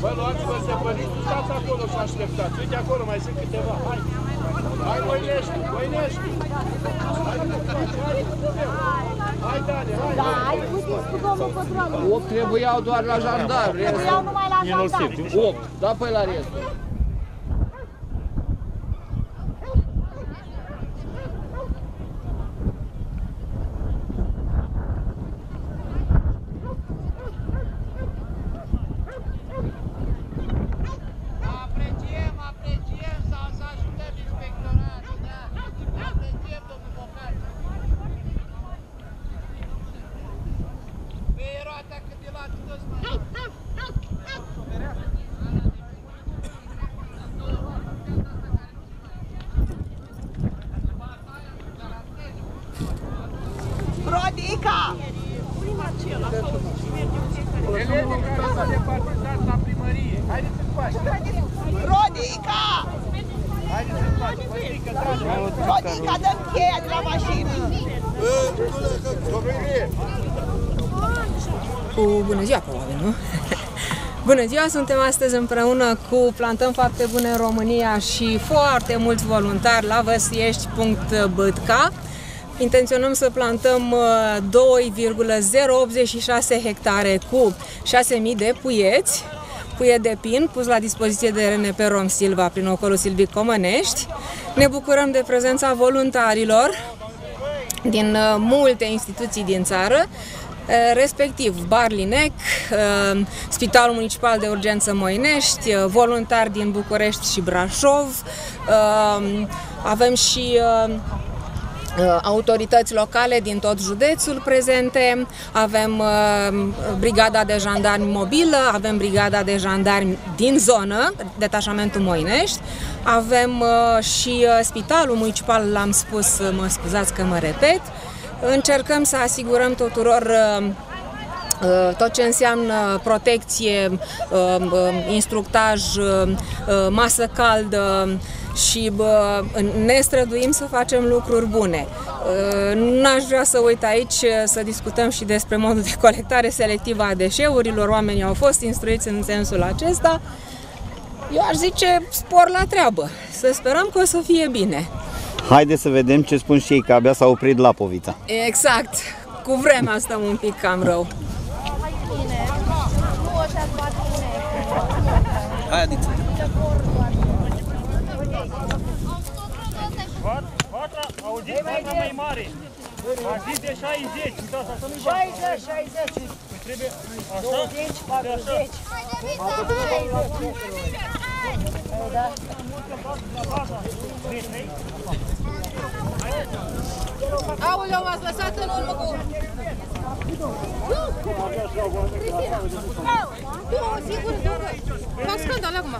Bă, luați-vă zăpăriți, nu stați acolo și așteptați. Uite acolo, mai sunt câteva. Hai! Hai, Moinești, Moinești! Hai, hai, hai, Dani, hai! Da, ai putut cu domnul Pătronu. 8 trebuiau doar la jandar, Trebuiau numai la jandar. 8, da pe la restul. Bună ziua, suntem astăzi împreună cu Plantăm Fapte Bune în România și foarte mulți voluntari la văsiești.bâtca. Intenționăm să plantăm uh, 2,086 hectare cu 6.000 de puieți, puie de pin pus la dispoziție de RNP Rom Silva prin ocolul Silvic Comănești. Ne bucurăm de prezența voluntarilor din uh, multe instituții din țară, uh, respectiv Barlinec, uh, Spitalul Municipal de Urgență Moinești, uh, voluntari din București și Brașov, uh, avem și uh, uh, autorități locale din tot județul prezente, avem uh, brigada de jandarmi mobilă, avem brigada de jandarmi din zonă, detașamentul Moinești, avem uh, și uh, spitalul municipal, l-am spus, uh, mă scuzați că mă repet, încercăm să asigurăm tuturor uh, Uh, tot ce înseamnă protecție, uh, uh, instructaj, uh, uh, masă caldă și bă, ne străduim să facem lucruri bune. Uh, N-aș vrea să uit aici uh, să discutăm și despre modul de colectare selectivă a deșeurilor. Oamenii au fost instruiți în sensul acesta. Eu aș zice spor la treabă. Să sperăm că o să fie bine. Haideți să vedem ce spun și ei, că abia s-a oprit Lapovița. Exact. Cu vremea stăm un pic cam rău. Nu așa foarte bine. Vatra, auziți vatra mai mare. A zis de 60, uitați, asta nu-i 60, 60. Păi trebuie așa? 20, 40. Aoleu, m-ați lăsat în urmă cu... Cristina! Nu, sigur, sigur. Fac scandal acum.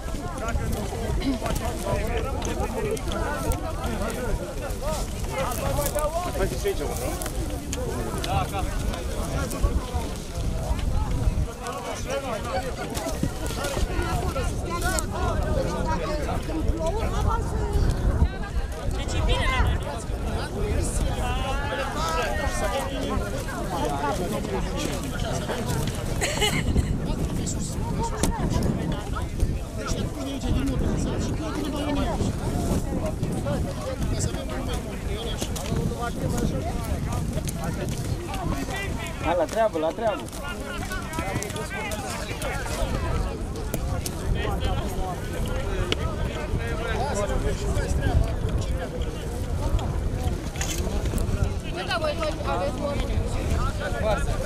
Hai la treabă, la treabă. Passa.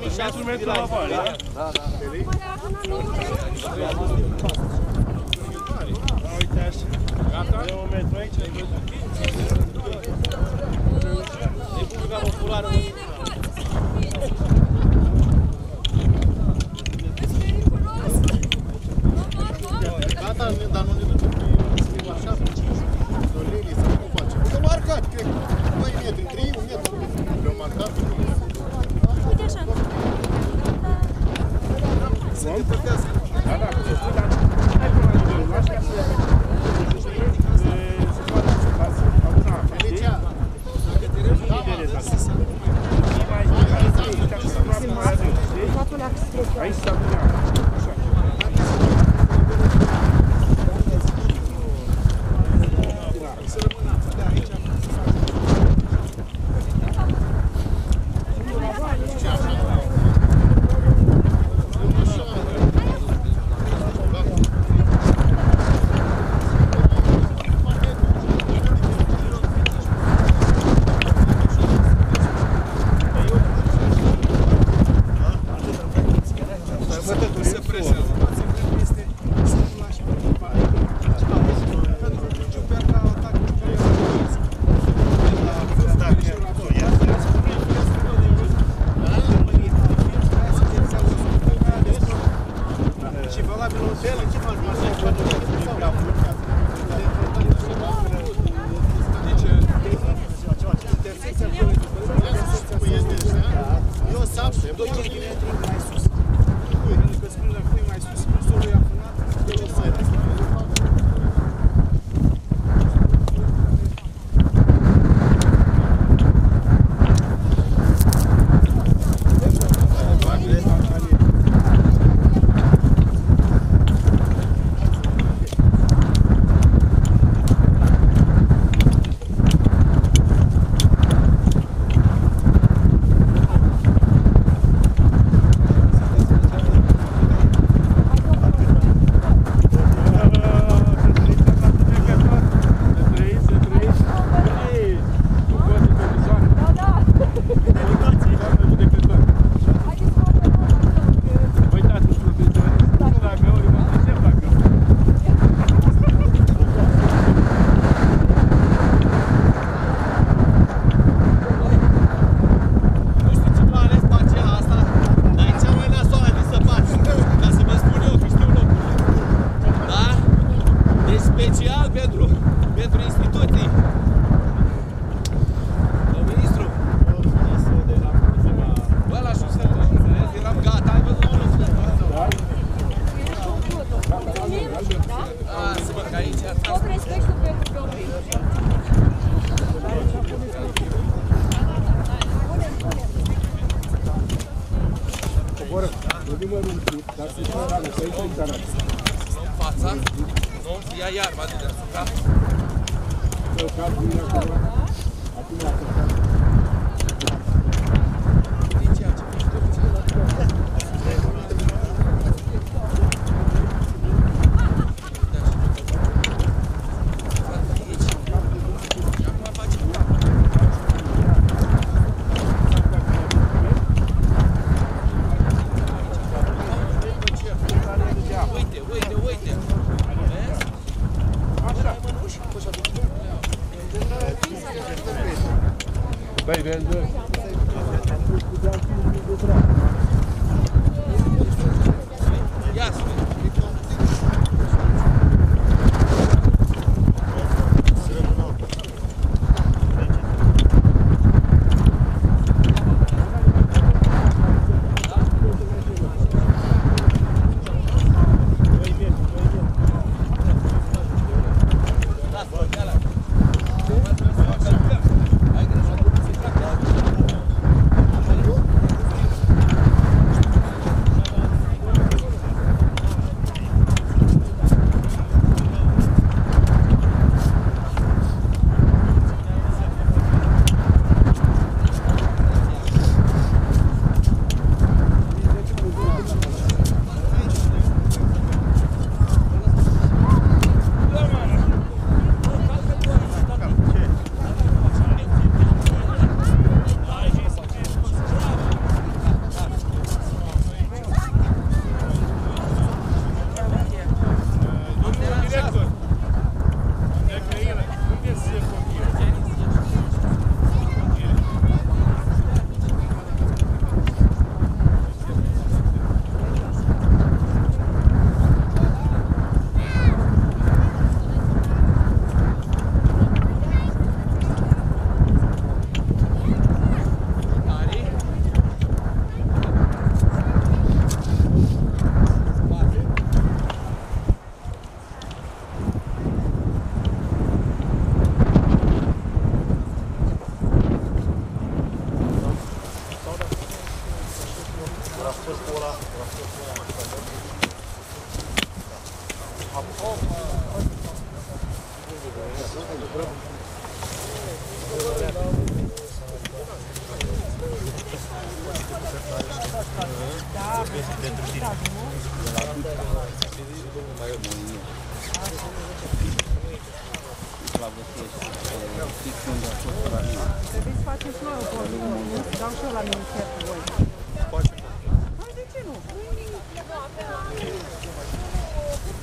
2006 metru la val, da? Da, da. Uite așa. Gata? E un metru aici. Ne bucurăm popularul. se apresenta.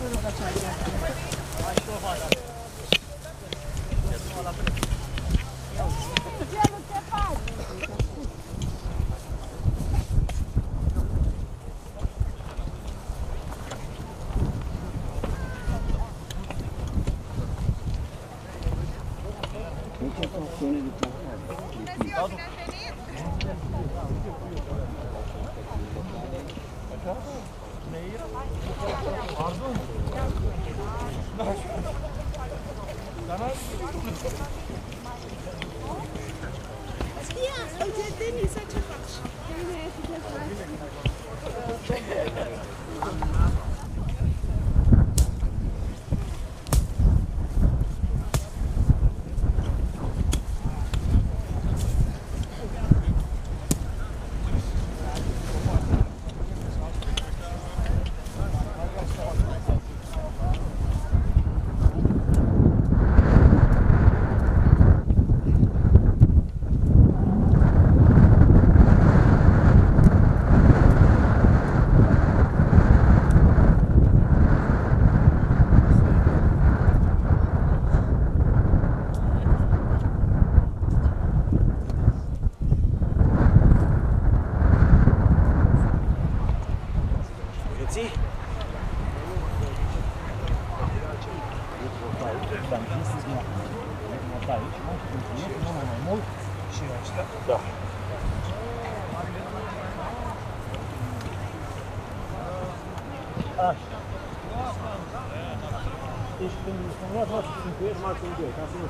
这个我再 is it?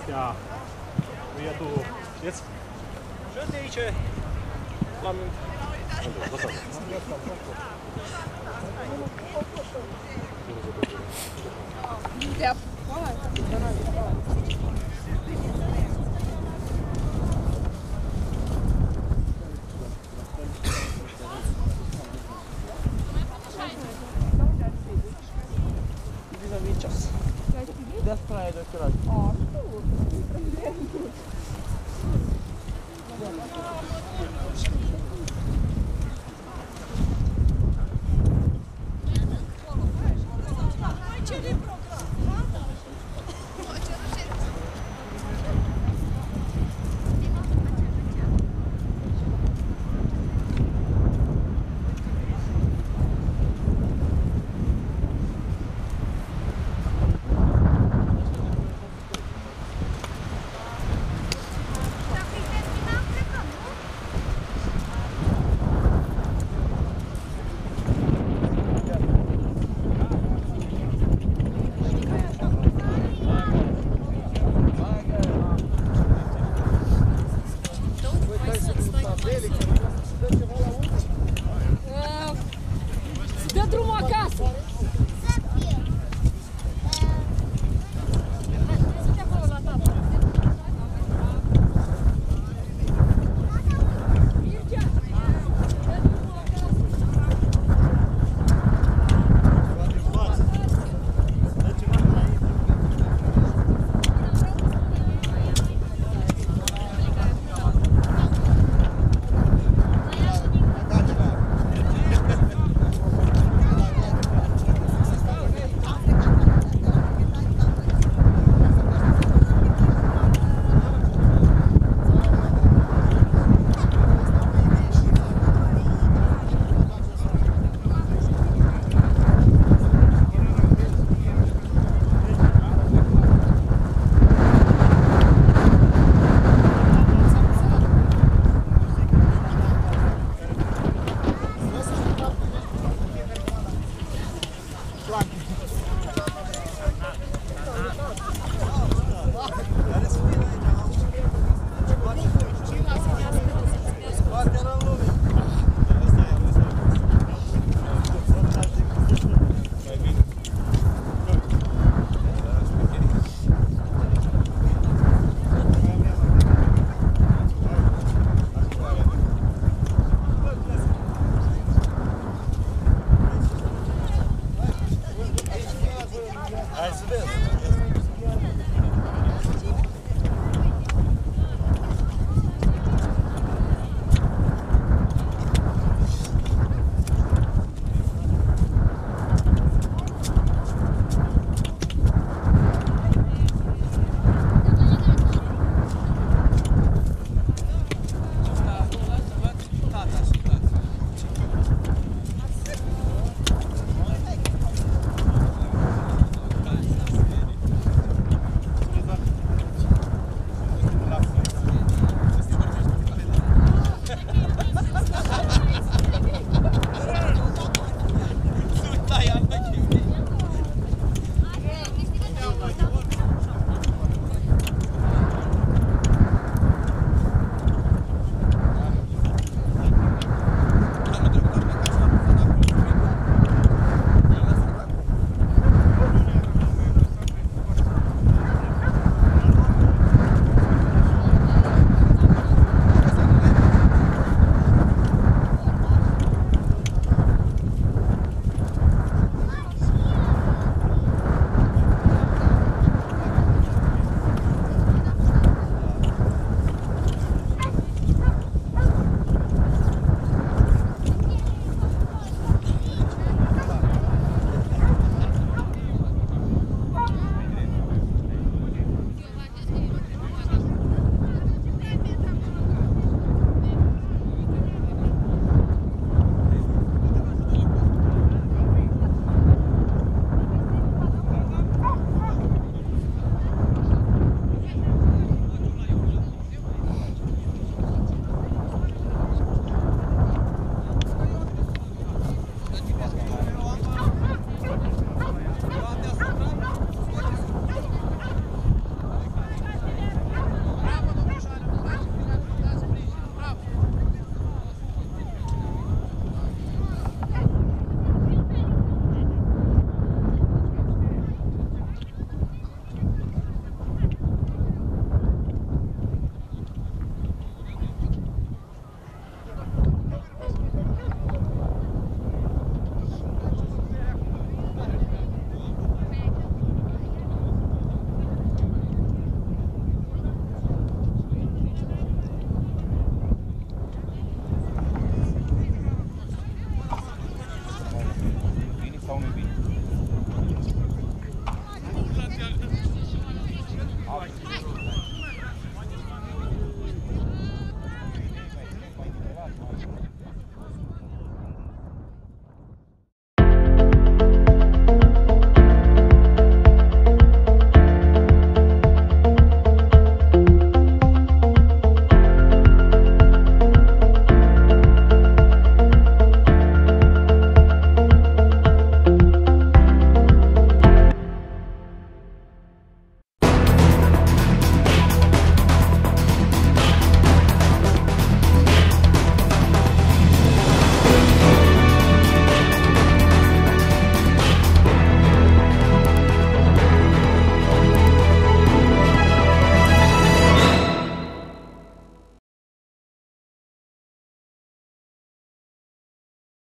Ja. wir du Jetzt. Schön, Dieetje.